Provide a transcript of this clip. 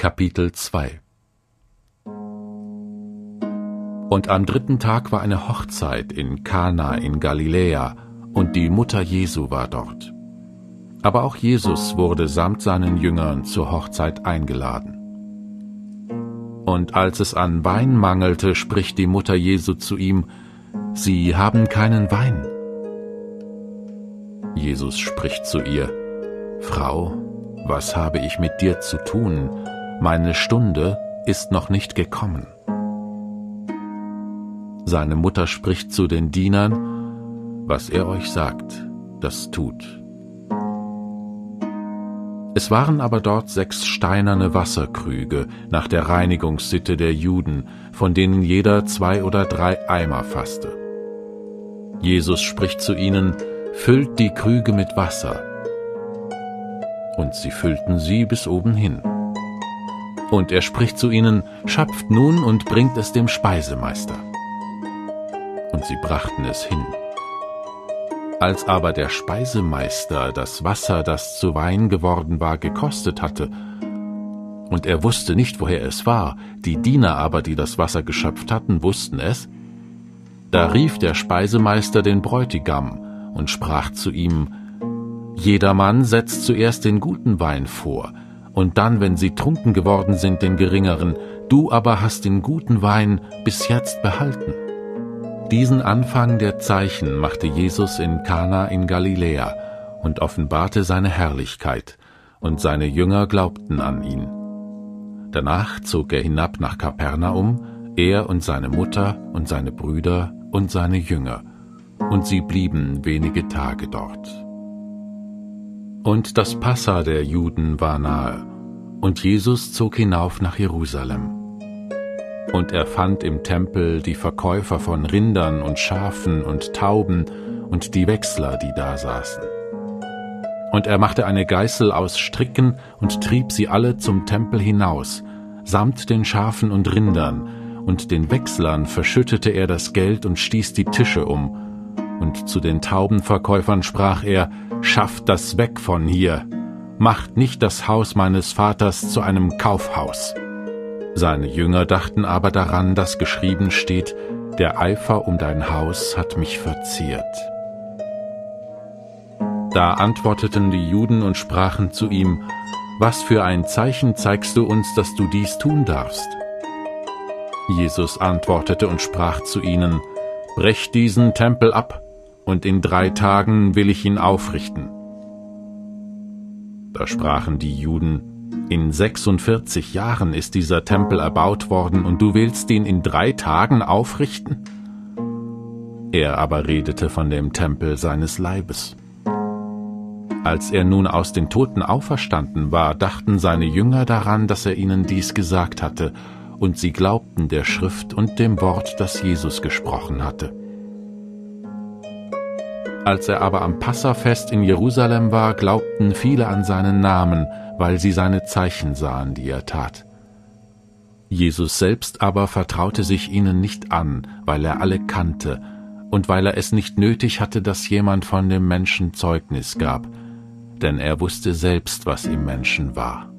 Kapitel 2 Und am dritten Tag war eine Hochzeit in Kana in Galiläa, und die Mutter Jesu war dort. Aber auch Jesus wurde samt seinen Jüngern zur Hochzeit eingeladen. Und als es an Wein mangelte, spricht die Mutter Jesu zu ihm, Sie haben keinen Wein. Jesus spricht zu ihr, Frau, was habe ich mit dir zu tun? Meine Stunde ist noch nicht gekommen. Seine Mutter spricht zu den Dienern, was er euch sagt, das tut. Es waren aber dort sechs steinerne Wasserkrüge nach der Reinigungssitte der Juden, von denen jeder zwei oder drei Eimer fasste. Jesus spricht zu ihnen, füllt die Krüge mit Wasser. Und sie füllten sie bis oben hin. Und er spricht zu ihnen, schöpft nun und bringt es dem Speisemeister. Und sie brachten es hin. Als aber der Speisemeister das Wasser, das zu Wein geworden war, gekostet hatte, und er wusste nicht, woher es war, die Diener aber, die das Wasser geschöpft hatten, wussten es, da rief der Speisemeister den Bräutigam und sprach zu ihm, Jedermann setzt zuerst den guten Wein vor, und dann, wenn sie trunken geworden sind, den geringeren, du aber hast den guten Wein bis jetzt behalten. Diesen Anfang der Zeichen machte Jesus in Kana in Galiläa und offenbarte seine Herrlichkeit, und seine Jünger glaubten an ihn. Danach zog er hinab nach Kapernaum, er und seine Mutter und seine Brüder und seine Jünger, und sie blieben wenige Tage dort. Und das Passa der Juden war nahe, und Jesus zog hinauf nach Jerusalem. Und er fand im Tempel die Verkäufer von Rindern und Schafen und Tauben und die Wechsler, die da saßen. Und er machte eine Geißel aus Stricken und trieb sie alle zum Tempel hinaus, samt den Schafen und Rindern, und den Wechslern verschüttete er das Geld und stieß die Tische um, und zu den Taubenverkäufern sprach er, Schafft das weg von hier, macht nicht das Haus meines Vaters zu einem Kaufhaus. Seine Jünger dachten aber daran, dass geschrieben steht, der Eifer um dein Haus hat mich verziert. Da antworteten die Juden und sprachen zu ihm, Was für ein Zeichen zeigst du uns, dass du dies tun darfst? Jesus antwortete und sprach zu ihnen, Brecht diesen Tempel ab, und in drei Tagen will ich ihn aufrichten. Da sprachen die Juden, in 46 Jahren ist dieser Tempel erbaut worden, und du willst ihn in drei Tagen aufrichten? Er aber redete von dem Tempel seines Leibes. Als er nun aus den Toten auferstanden war, dachten seine Jünger daran, dass er ihnen dies gesagt hatte, und sie glaubten der Schrift und dem Wort, das Jesus gesprochen hatte. Als er aber am Passafest in Jerusalem war, glaubten viele an seinen Namen, weil sie seine Zeichen sahen, die er tat. Jesus selbst aber vertraute sich ihnen nicht an, weil er alle kannte und weil er es nicht nötig hatte, dass jemand von dem Menschen Zeugnis gab, denn er wusste selbst, was im Menschen war.